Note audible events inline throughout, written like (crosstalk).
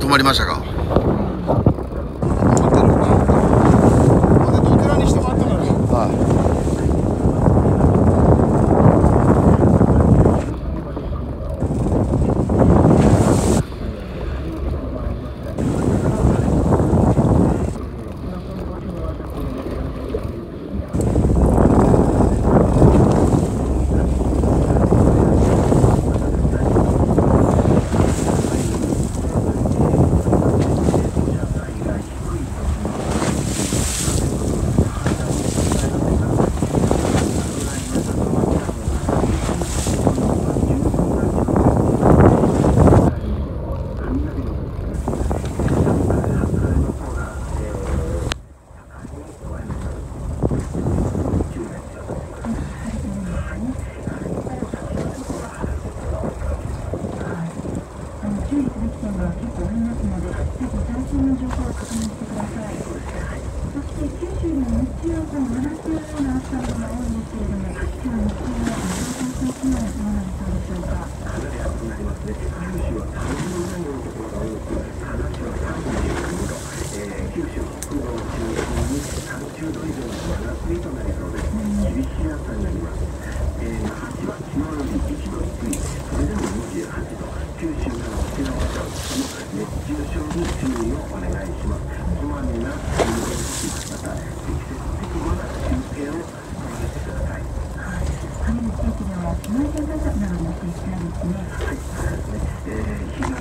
止まりましたか？は結構ありますので、ぜひ最新の情報を確認してください。そして九州のは日中朝も真夏のような暑さが多いんですけれども、今日は被害者方がお亡くなりですね。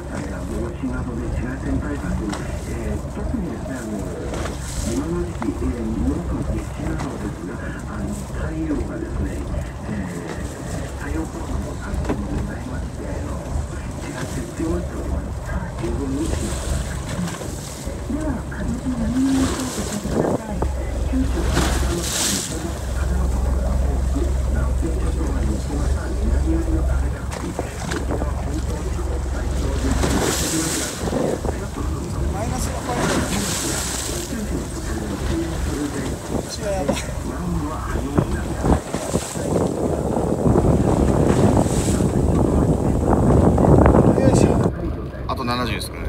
170ですからね。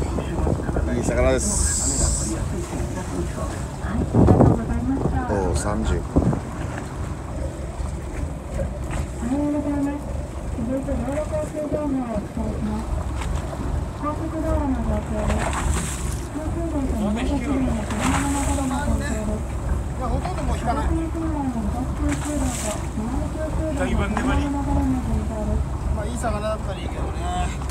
い魚ですおお30とんうい。まあい。い。魚だったらい。い。けどね。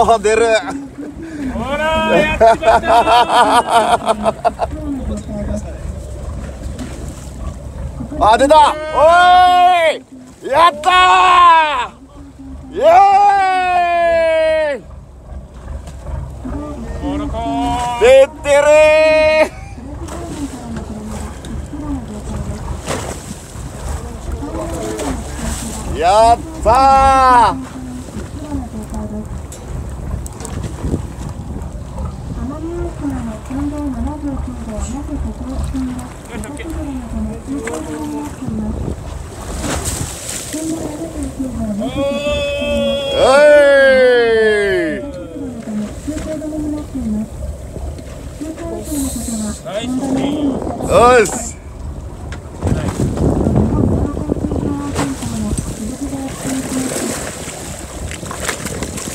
お出る。ほらやっちまったあ出た。おーい。やったー。イエーイ。出てる。ーやったーえいナイスピンよし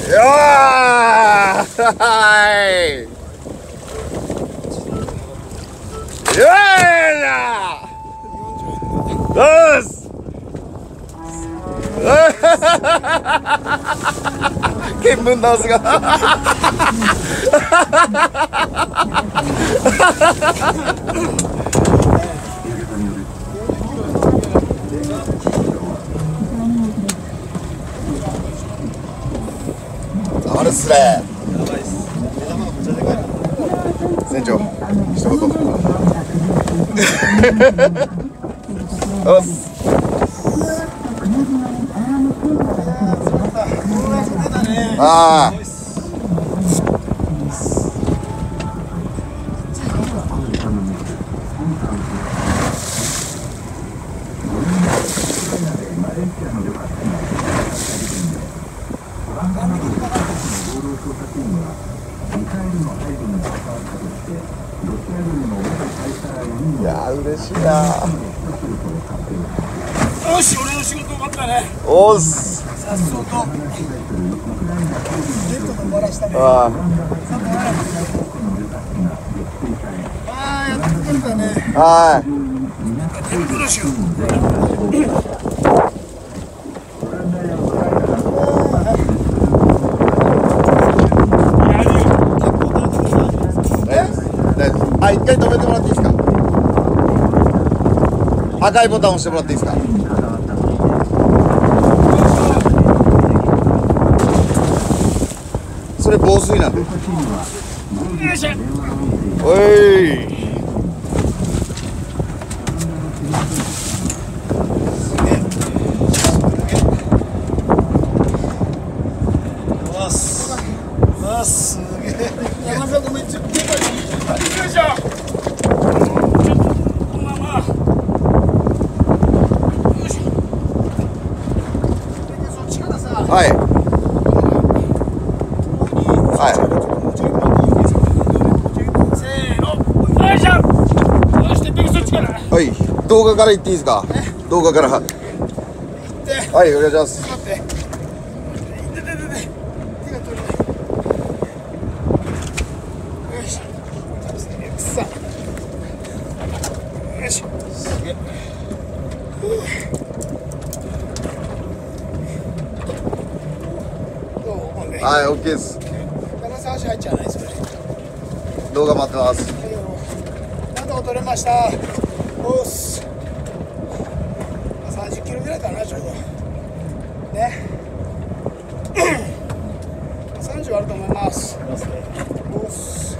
よー (laughs) い。よーなよし。見聞ダンスがあれっすね船長一言ああ。いやー嬉しいな。よし俺の仕事終わったね。おっす。さっそうと。ネットらしたねあああやってくれたね。あはい。手袋しよ。う大丈夫です大丈夫ですあ一回止めてもらっていいですか？赤いボタン押してもらっていいですか？それ防水なんで。おいわっすわっすげえ山里めっちゃ手がいいよいしょちょっとこのままよいしょでそっちからさはい。はい。はい。動画から言っていいですか？動画から。はいお願いします動画待ってます。なんとか取れました。おっす。30キロぐらいかなちょうど。ね。(clears throat) 30あると思います。おっす。